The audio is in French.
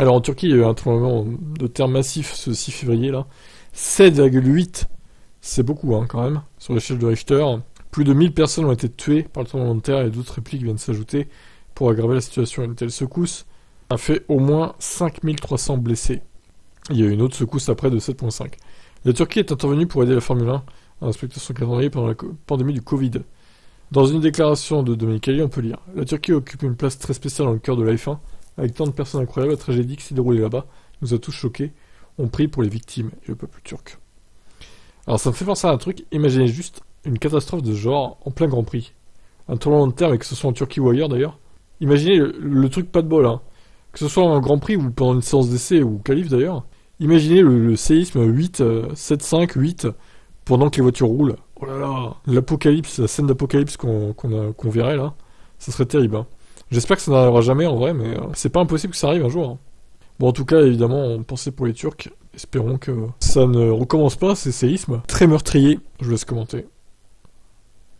Alors en Turquie, il y a eu un tremblement de terre massif ce 6 février là. 7,8, c'est beaucoup hein, quand même, sur l'échelle de Richter. Plus de 1000 personnes ont été tuées par le tremblement de terre et d'autres répliques viennent s'ajouter pour aggraver la situation. Une telle secousse a fait au moins 5300 blessés. Il y a eu une autre secousse après de 7.5. La Turquie est intervenue pour aider la Formule 1 à respecter son calendrier pendant la pandémie du Covid. Dans une déclaration de Dominique Ali, on peut lire La Turquie occupe une place très spéciale dans le cœur de la F1. Avec tant de personnes incroyables, la tragédie qui s'est déroulée là-bas nous a tous choqués. On prie pour les victimes et le peuple turc. Alors ça me fait penser à un truc, imaginez juste une catastrophe de genre en plein Grand Prix. Un tournoi de terre, mais que ce soit en Turquie ou ailleurs d'ailleurs. Imaginez le, truc pas de bol, hein. Que ce soit en Grand Prix ou pendant une séance d'essai ou qualif d'ailleurs. Imaginez le, séisme 8, 7, 5, 8 pendant que les voitures roulent. Oh là là, l'apocalypse, la scène d'apocalypse qu'on verrait là, ça serait terrible. Hein. J'espère que ça n'arrivera jamais en vrai, mais euh, c'est pas impossible que ça arrive un jour. Hein. Bon, en tout cas, évidemment, on pensait pour les Turcs. Espérons que ça ne recommence pas, ces séismes très meurtriers. Je vous laisse commenter.